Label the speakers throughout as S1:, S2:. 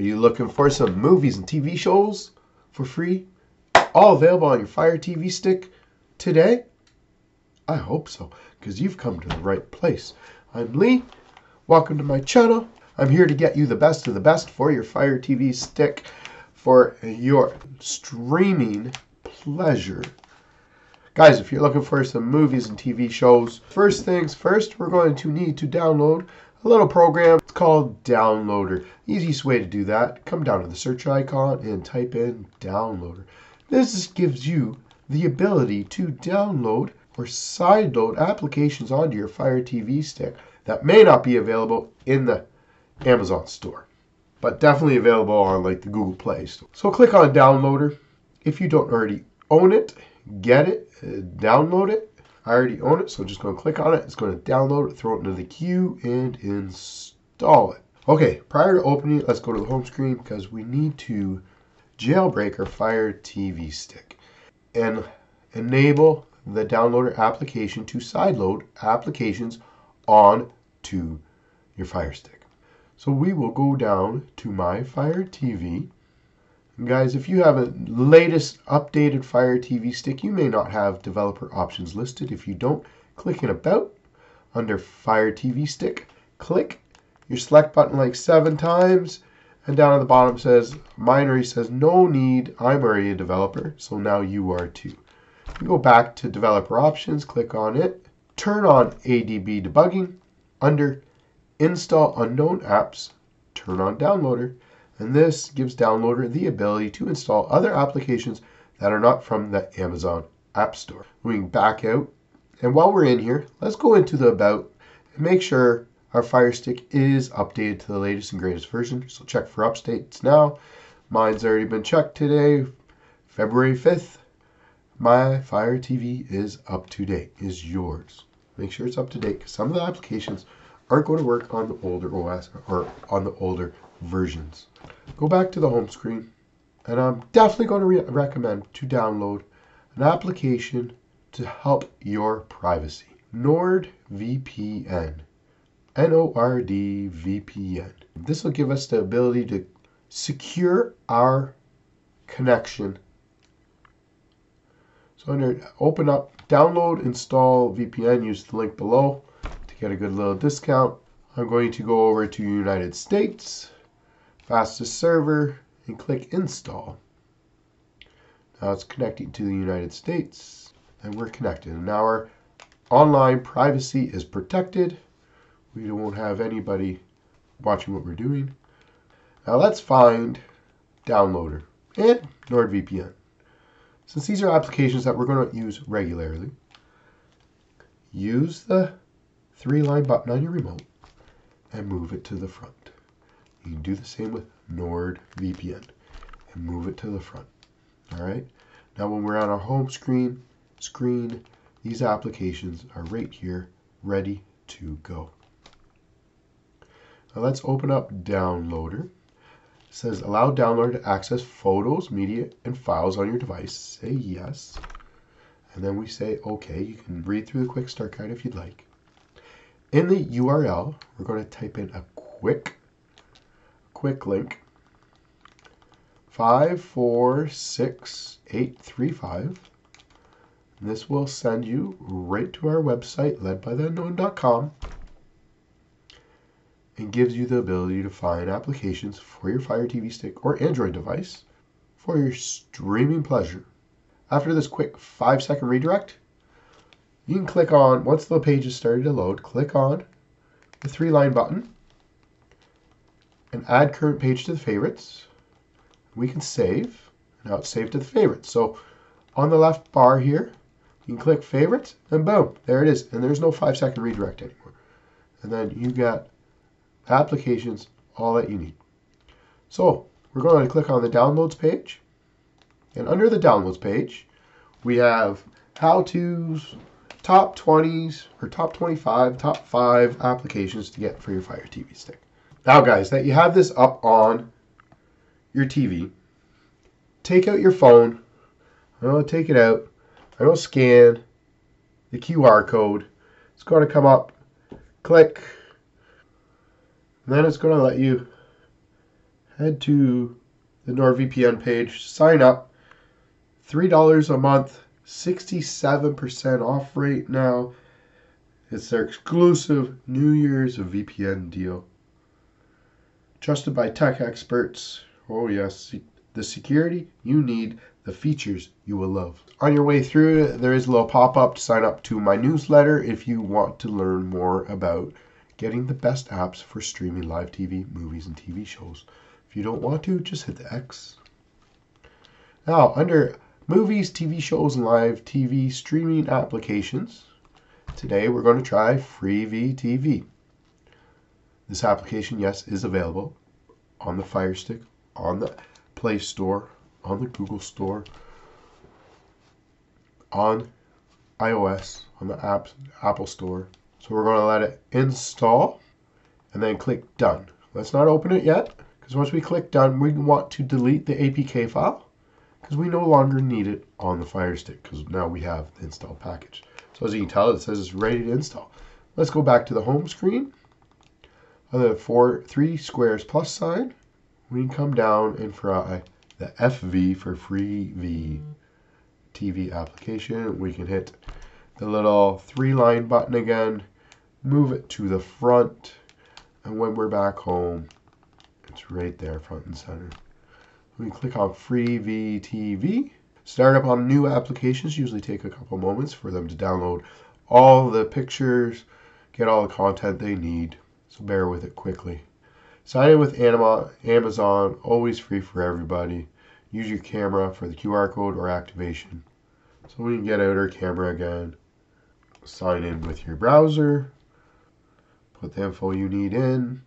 S1: Are you looking for some movies and TV shows for free? All available on your Fire TV stick today? I hope so, because you've come to the right place. I'm Lee. Welcome to my channel. I'm here to get you the best of the best for your Fire TV stick for your streaming pleasure. Guys, if you're looking for some movies and TV shows, first things first, we're going to need to download a little program. It's called Downloader. Easiest way to do that, come down to the search icon and type in Downloader. This gives you the ability to download or sideload applications onto your Fire TV stick that may not be available in the Amazon store, but definitely available on like the Google Play Store. So click on Downloader. If you don't already own it, get it, uh, download it. I already own it, so I'm just going to click on it. It's going to download it, throw it into the queue, and install it. Okay, prior to opening it, let's go to the home screen because we need to jailbreak our Fire TV stick and enable the downloader application to sideload applications on to your Fire Stick. So we will go down to my Fire TV Guys, if you have a latest updated Fire TV stick, you may not have developer options listed. If you don't, click in About under Fire TV stick. Click your select button like seven times, and down at the bottom says, mine already says no need, I'm already a developer, so now you are too. You go back to developer options, click on it, turn on ADB debugging, under install unknown apps, turn on downloader, and this gives Downloader the ability to install other applications that are not from the Amazon App Store. Moving back out, and while we're in here, let's go into the About and make sure our Fire Stick is updated to the latest and greatest version. So check for updates now. Mine's already been checked today, February 5th. My Fire TV is up to date, is yours. Make sure it's up to date because some of the applications aren't going to work on the older OS or on the older versions. Go back to the home screen, and I'm definitely going to re- recommend to download an application to help your privacy. NordVPN. N O R D V P N. This will give us the ability to secure our connection. So under open up, download, install VPN, use the link below get a good little discount. I'm going to go over to United States fastest server and click install. Now it's connecting to the United States and we're connected. And now our online privacy is protected. We won't have anybody watching what we're doing. Now let's find Downloader and NordVPN. Since these are applications that we're going to use regularly, use the three line button on your remote and move it to the front. You can do the same with NordVPN and move it to the front. All right. Now when we're on our home screen, screen, these applications are right here, ready to go. Now let's open up Downloader. It says allow downloader to access photos, media, and files on your device. Say yes. And then we say OK. You can read through the quick start guide if you'd like. In the URL, we're going to type in a quick quick link 546835. This will send you right to our website, ledbytheunknown.com, and gives you the ability to find applications for your Fire TV stick or Android device for your streaming pleasure. After this quick five second redirect, you can click on, once the page is started to load, click on the three line button and add current page to the favorites. We can save. Now it's saved to the favorites. So on the left bar here, you can click favorites and boom, there it is. And there's no five second redirect anymore. And then you got applications, all that you need. So we're going to click on the downloads page. And under the downloads page, we have how to's, top 20s, or top 25, top 5 applications to get for your Fire TV stick. Now, guys, that you have this up on your TV, take out your phone. I'm going to take it out. Going to scan the QR code. It's going to come up. Click. Then it's going to let you head to the NordVPN page, sign up. $3 a month, 67% off right now. It's their exclusive New Year's VPN deal. Trusted by tech experts. Oh, yes. The security you need, the features you will love. On your way through, there is a little pop up to sign up to my newsletter if you want to learn more about getting the best apps for streaming live TV, movies, and TV shows. If you don't want to, just hit the X. Now, under movies, TV shows, and live TV streaming applications, today we're going to try Freevee This application, yes, is available on the Fire Stick, on the Play Store, on the Google Store, on iOS, on the app, Apple Store. So we're going to let it install and then click done. Let's not open it yet because once we click done, we want to delete the APK file because we no longer need it on the Fire Stick because now we have the install package. So as you can tell, it says it's ready to install. Let's go back to the home screen. The four, three squares plus sign, we can come down and try the FV for Freevee TV application. We can hit the little three line button again, move it to the front, and when we're back home, it's right there front and center. We can click on Freevee TV. Startup on new applications usually take a couple moments for them to download all the pictures, get all the content they need, so bear with it quickly. Sign in with Amazon, always free for everybody. Use your camera for the QR code or activation. So we can get out our camera again, sign in with your browser, put the info you need in.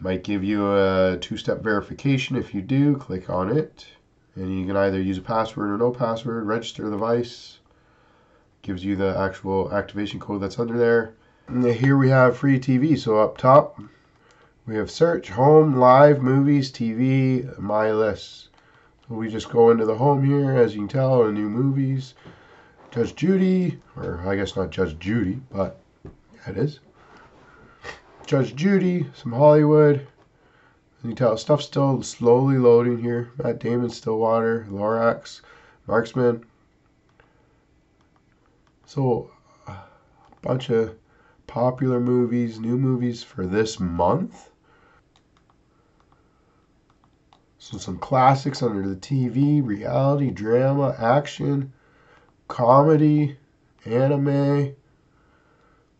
S1: Might give you a two-step verification. If you do, click on it. And you can either use a password or no password, register the device. Gives you the actual activation code that's under there. And here we have free TV. So up top, we have search, home, live, movies, TV, my list. So we just go into the home here, as you can tell, the new movies. Judge Judy, or I guess not Judge Judy, but yeah, it is. Judge Judy, some Hollywood. You can tell stuff's still slowly loading here. Matt Damon, Stillwater, Lorax, Marksman. So a bunch of popular movies, new movies for this month. So some classics under the TV, reality, drama, action, comedy, anime,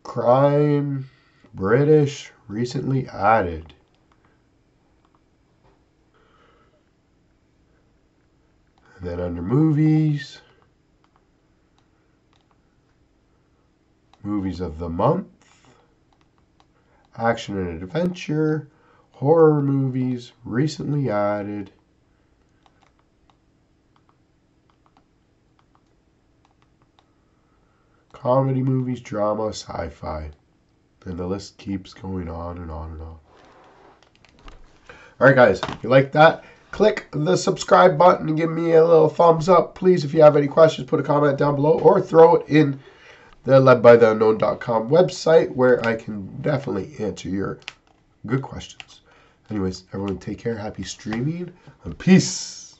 S1: crime, British, recently added. And then under movies, movies of the month, action and adventure, horror movies recently added. Comedy movies, drama, sci fi. And the list keeps going on and on and on. All right, guys, if you like that, click the subscribe button and give me a little thumbs up. Please, if you have any questions, put a comment down below or throw it in the ledbytheunknown.com website where I can definitely answer your good questions. Anyways, everyone take care. Happy streaming and peace.